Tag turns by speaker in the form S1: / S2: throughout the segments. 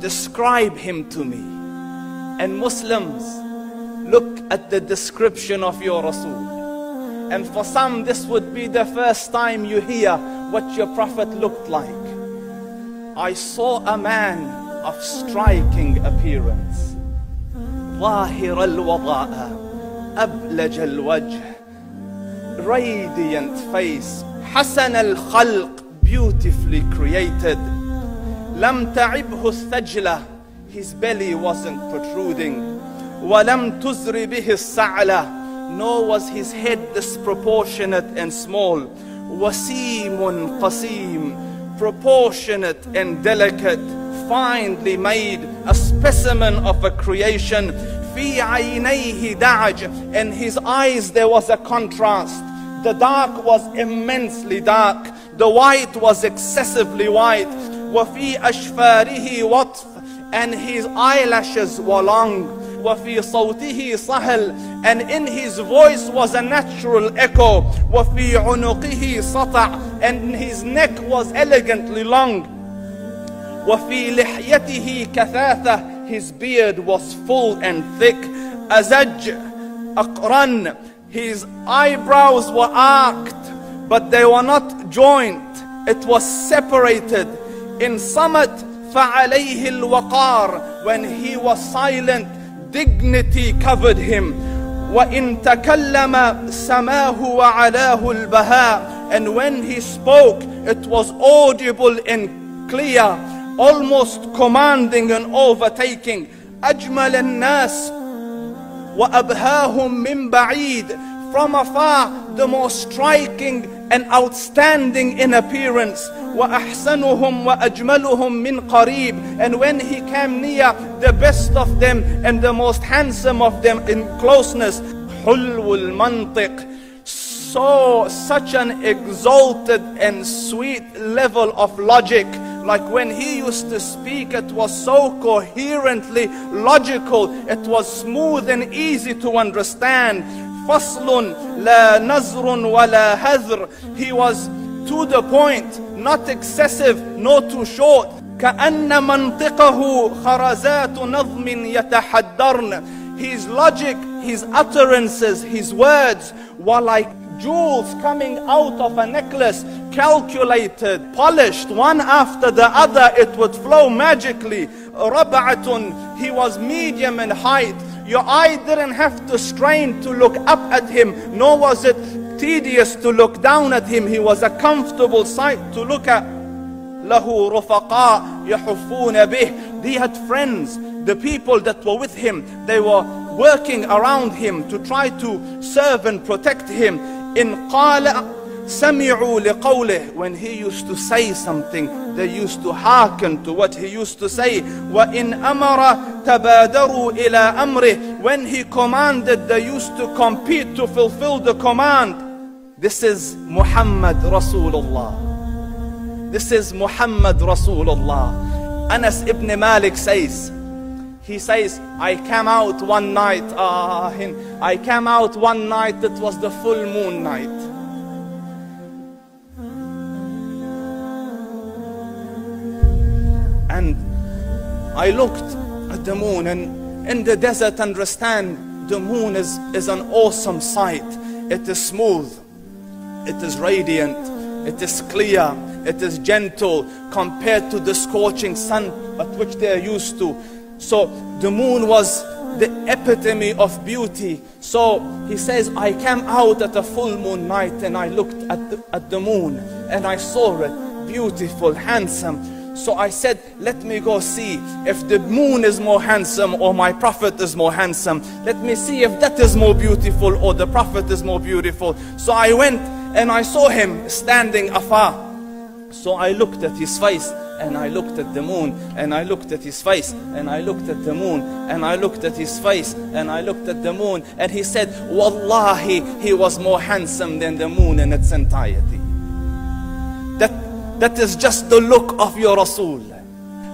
S1: describe him to me. And Muslims, look at the description of your Rasul. And for some, this would be the first time you hear what your Prophet looked like. I saw a man of striking appearance. ظاهر الوضاء أبلج الوجه radiant face حسن الخلق beautifully created لم تعبه الثجلة his belly wasn't protruding ولم تزر به السعلة nor was his head disproportionate and small وسيم قسيم proportionate and delicate finely made a specimen of a creation في عينيه دعج in his eyes there was a contrast the dark was immensely dark the white was excessively white وفي أشفاره وطف and his eyelashes were long وفي صوته صهل and in his voice was a natural echo وفي عنقه سطع and his neck was elegantly long وفي لحيته كثاثة his beard was full and thick أزج أقرن his eyebrows were arched but they were not joined it was separated in summit فعليه الوقار when he was silent dignity covered him وإن تكلم سماه وعلاه البهاء and when he spoke it was audible and clear almost commanding and overtaking أجمل الناس وأبهاهم من بعيد from afar the most striking and outstanding in appearance وأحسنهم وأجملهم من قريب and when he came near the best of them and the most handsome of them in closeness حلو المنطق so such an exalted and sweet level of logic like when he used to speak it was so coherently logical it was smooth and easy to understand فصل لا نزر ولا هذر he was to the point not excessive nor too short كأن منطقه خرزات نظم يتحدرن his logic his utterances his words were like jewels coming out of a necklace, calculated, polished, one after the other, it would flow magically. Rab'atun, he was medium in height. Your eye didn't have to strain to look up at him, nor was it tedious to look down at him. He was a comfortable sight to look at. له رفقاء يحفون به. He had friends, the people that were with him, they were working around him to try to serve and protect him. إن قال سمعوا لقوله when he used to say something they used to hearken to what he used to say وإن أمر تبادروا إلى أمره when he commanded they used to compete to fulfill the command this is Muhammad Rasulullah this is Muhammad Rasulullah Anas ibn Malik says he says, I came out one night, ah, I came out one night, it was the full moon night. And I looked at the moon and in the desert understand the moon is, is an awesome sight. It is smooth, it is radiant, it is clear, it is gentle compared to the scorching sun at which they are used to. So the moon was the epitome of beauty. So he says, I came out at a full moon night and I looked at the, at the moon and I saw it beautiful, handsome. So I said, let me go see if the moon is more handsome or my prophet is more handsome. Let me see if that is more beautiful or the prophet is more beautiful. So I went and I saw him standing afar. So I looked at his face and I looked at the moon and I looked at his face and I looked at the moon and I looked at his face and I looked at the moon and he said Wallahi he was more handsome than the moon in its entirety that is just the look of your Rasul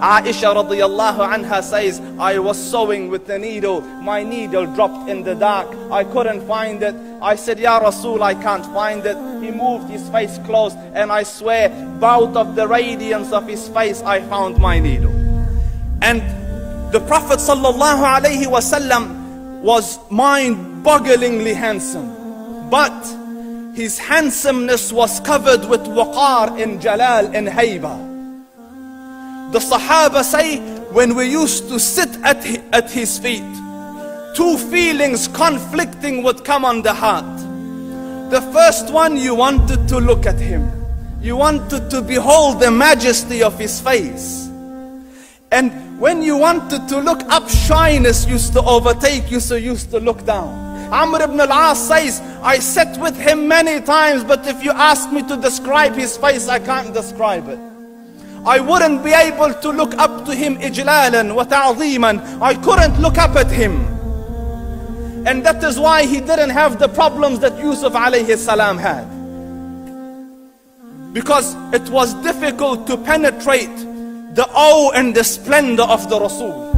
S1: Aisha radiallahu anha says, I was sewing with the needle. My needle dropped in the dark. I couldn't find it. I said, Ya Rasul, I can't find it. He moved his face close and I swear, out of the radiance of his face, I found my needle. And the Prophet sallallahu alaihi wasallam was mind-bogglingly handsome. But his handsomeness was covered with waqar in jalal and haiba. The Sahaba say when we used to sit at, at his feet, two feelings conflicting would come on the heart. The first one, you wanted to look at him. You wanted to behold the majesty of his face. And when you wanted to look up, shyness used to overtake you, so you used to look down. Amr ibn al-As says, I sat with him many times, but if you ask me to describe his face, I can't describe it. I wouldn't be able to look up to him ijlalan wa ta'ziman. I couldn't look up at him. And that is why he didn't have the problems that Yusuf alayhi salam had. Because it was difficult to penetrate the awe and the splendor of the Rasul.